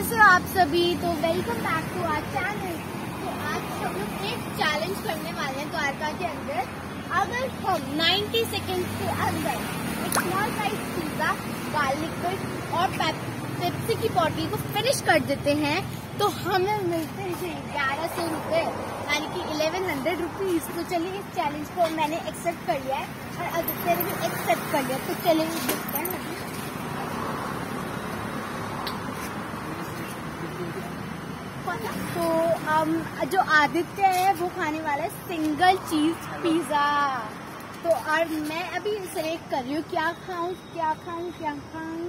कैसे हो आप सभी तो welcome back to our channel तो आज हम लोग एक चैलेंज करने वाले हैं द्वारका के अंदर। अगर हम 90 सेकेंड के अंदर एक स्मॉल साइज़ पिज्जा गार्लिक और पेप्सी की बॉटल को फिनिश कर देते हैं तो हमें मिलते हैं ग्यारह सौ रूपए, यानी कि इलेवन हंड्रेड रुपीज़ तो चलिए इस चैलेंज को मैंने एक्सेप्ट कर लिया है और आदित्य ने भी एक्सेप्ट कर लिया तो चलिए देखते हैं तो um, जो आदित्य है, वो खाने वाला है सिंगल चीज़ पिज्जा तो और मैं अभी सिलेक्ट कर रही हूँ, क्या खाऊं क्या खाऊं क्या खाऊं?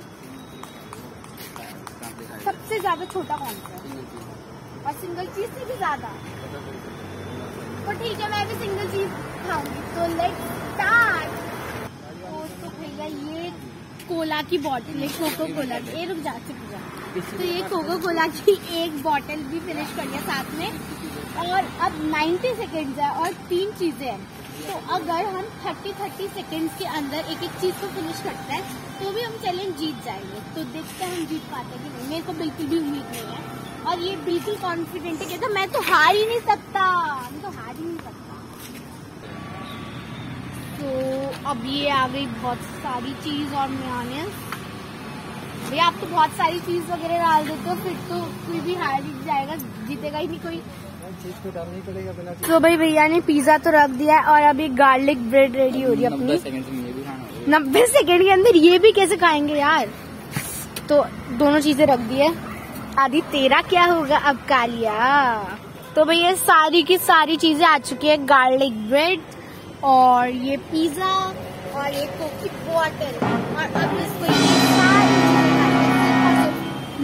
सबसे ज़्यादा छोटा कौन सा और सिंगल चीज़ से भी ज़्यादा? तो ठीक है, मैं भी सिंगल चीज़ खाऊँगी। तो लेट्स स्टार्ट तो भैया, ये कोला की बॉटल है कोको कोला की। ये रुक जा चुकी है तो ये कोको कोला की एक बॉटल भी फिनिश कर लिया साथ में। और अब 90 सेकेंड्स है और तीन चीज़ें हैं। तो अगर हम 30 30 सेकेंड्स के अंदर एक एक चीज़ को फिनिश करते हैं तो भी हम चैलेंज जीत जाएँगे। तो देखते हैं हम जीत पाते हैं कि नहीं। मेरे को बिल्कुल भी उम्मीद नहीं है। और ये बिल्कुल कॉन्फिडेंट है कहता मैं तो हार ही नहीं सकता। मैं तो हार ही नहीं सकता। अब ये आ गई बहुत सारी चीज़ और मेयोनेज़ भैया आप तो बहुत सारी चीज़ वगैरह डाल देते हो फिर तो कोई भी हार जीत जाएगा जीतेगा ही नहीं कोई। चीज़ को डालना पड़ेगा बिना तो भाई भैया ने पिज्जा तो रख दिया है और अभी गार्लिक ब्रेड रेडी हो रही है अपनी। सेकंड में ये भी खाना होगा नब्बे सेकेंड के अंदर ये भी कैसे खाएँगे यार? तो दोनों चीज़ें रख दी है। आदि तेरा क्या होगा अब कालिया? तो भैया सारी की सारी चीज़ें आ चुकी है गार्लिक ब्रेड और ये पिज्जा और ये कोकी बॉटल और अब इसको ये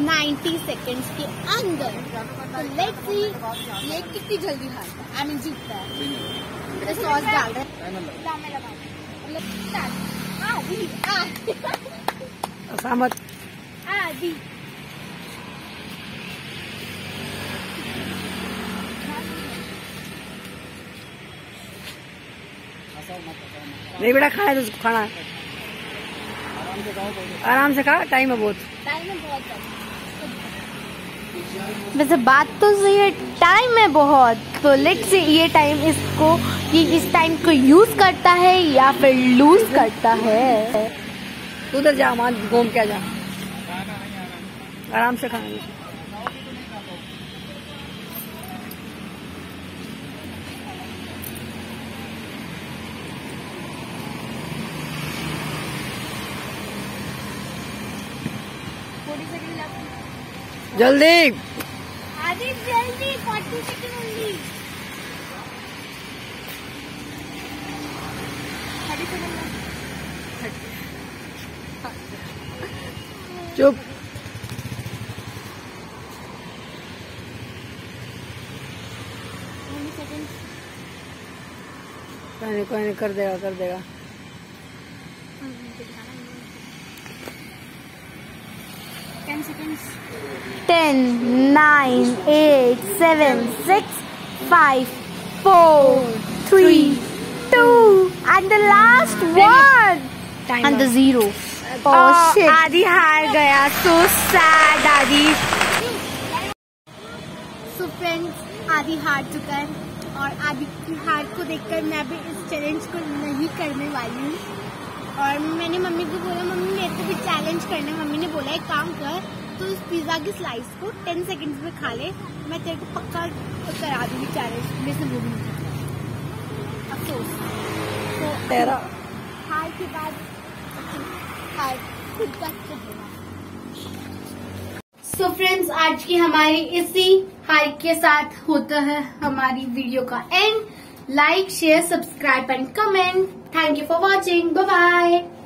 नाइन्टी सेकेंड्स के अंदर तो लेट्स सी ये कितनी जल्दी हारता है आई मीन जीतता है। तो सॉस डाल रहे. आदि आदि नहीं बेटा खाना है तो खाना है। आराम से खा टाइम है बहुत। टाइम है बहुत वैसे बात तो सही है टाइम है बहुत। तो लेट से ये टाइम इसको ये इस टाइम को यूज़ करता है या फिर लूज करता है? उधर जा वहाँ घूम के जा। आराम से खाना जल्दी। आदि जल्दी फोर्टी सेकेंड ओनली चुप। कोई नहीं कोई नहीं कर देगा कर देगा। Ten seconds ten nine eight seven six five four three two and the last one and the zero Aadi हार गया. सो सैड आदि सो फ्रेंड्स आदि हार चुका है और आदि की हार को देखकर मैं भी इस चैलेंज को नहीं करने वाली हूँ। और मैंने मम्मी को बोला मम्मी मेरे को भी चैलेंज करना है। मम्मी ने बोला एक काम कर तो उस पिज्जा की स्लाइस को टेन सेकंड्स में खा ले। मैं तेरे को पक्का करा दूँगी चैलेंज मेरे से नहीं अफसोस तो तेरा। हार के बाद हार खुद का सो फ्रेंड्स आज की हमारी इसी हाइक के साथ होता है हमारी वीडियो का end Like, share, subscribe and comment. Thank you for watching. Bye-bye.